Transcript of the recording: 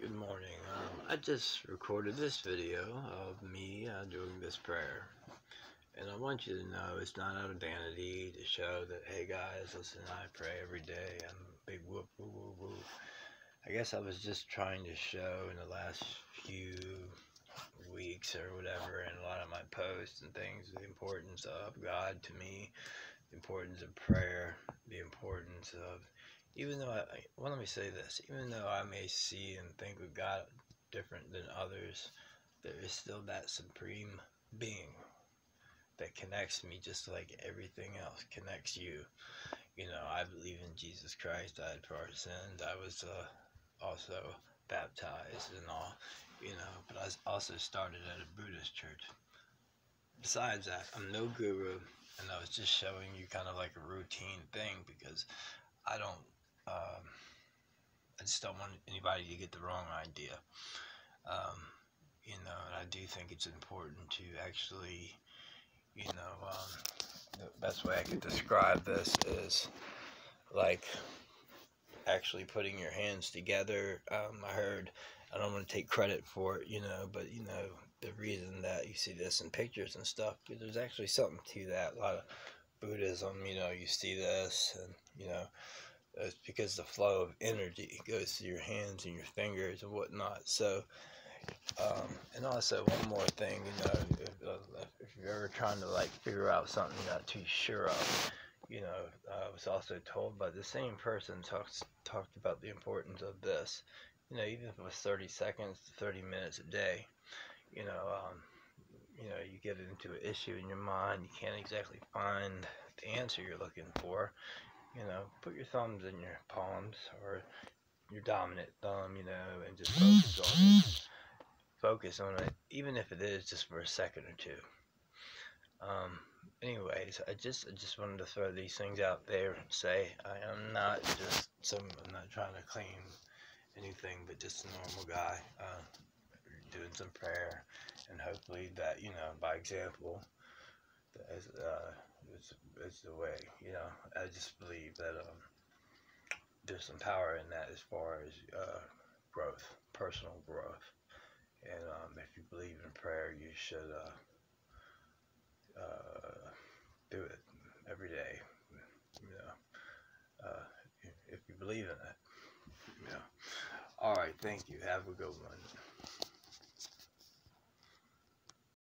Good morning. Um, I just recorded this video of me uh, doing this prayer. And I want you to know it's not out of vanity to show that, hey guys, listen, I pray every day. I'm a big whoop, whoop, whoop, whoop. I guess I was just trying to show in the last few weeks or whatever, and a lot of my posts and things, the importance of God to me, the importance of prayer, the importance of even though I, well, let me say this, even though I may see and think of God different than others, there is still that supreme being that connects me just like everything else connects you. You know, I believe in Jesus Christ died for our sins. I was uh, also baptized and all, you know, but I also started at a Buddhist church. Besides that, I'm no guru, and I was just showing you kind of like a routine thing because I don't just don't want anybody to get the wrong idea. Um, you know, and I do think it's important to actually, you know, um, the best way I could describe this is like actually putting your hands together. Um, I heard, I don't want to take credit for it, you know, but you know, the reason that you see this in pictures and stuff, there's actually something to that. A lot of Buddhism, you know, you see this and, you know, it's because the flow of energy goes through your hands and your fingers and whatnot. So, um, and also one more thing, you know, if, uh, if, you're ever trying to like figure out something you're not too sure of, you know, I was also told by the same person talks talked about the importance of this. You know, even if it was 30 seconds to 30 minutes a day, you know, um, you know, you get into an issue in your mind, you can't exactly find the answer you're looking for you know, put your thumbs in your palms or your dominant thumb, you know, and just focus on it. Focus on it, even if it is just for a second or two. Um, anyways, I just I just wanted to throw these things out there and say I am not just some I'm not trying to claim anything but just a normal guy uh, doing some prayer and hopefully that you know by example as uh, it's, it's the way, you know. I just believe that um, there's some power in that as far as uh, growth, personal growth. And um, if you believe in prayer, you should uh, uh, do it every day. You know, uh, if you believe in it. Know. All right. Thank you. Have a good one.